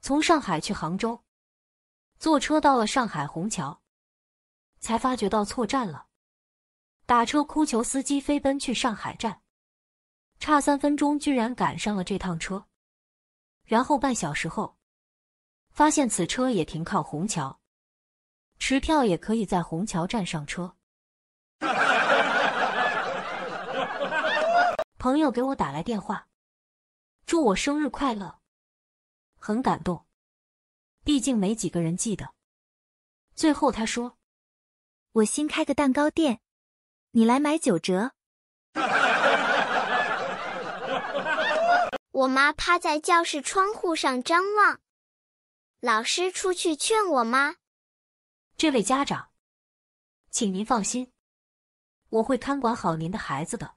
从上海去杭州，坐车到了上海虹桥，才发觉到错站了。打车哭求司机飞奔去上海站，差三分钟居然赶上了这趟车。然后半小时后，发现此车也停靠虹桥，持票也可以在虹桥站上车。朋友给我打来电话，祝我生日快乐。很感动，毕竟没几个人记得。最后他说：“我新开个蛋糕店，你来买九折。”我妈趴在教室窗户上张望，老师出去劝我妈：“这位家长，请您放心，我会看管好您的孩子的。”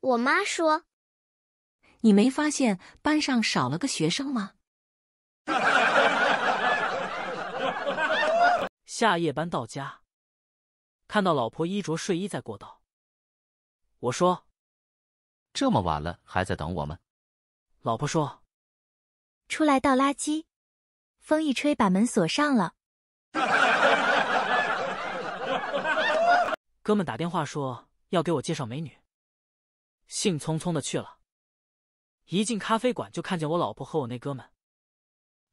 我妈说。你没发现班上少了个学生吗？下夜班到家，看到老婆衣着睡衣在过道。我说：“这么晚了还在等我们？”老婆说：“出来倒垃圾，风一吹把门锁上了。”哥们打电话说要给我介绍美女，兴冲冲的去了。一进咖啡馆就看见我老婆和我那哥们。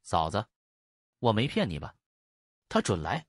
嫂子，我没骗你吧？他准来。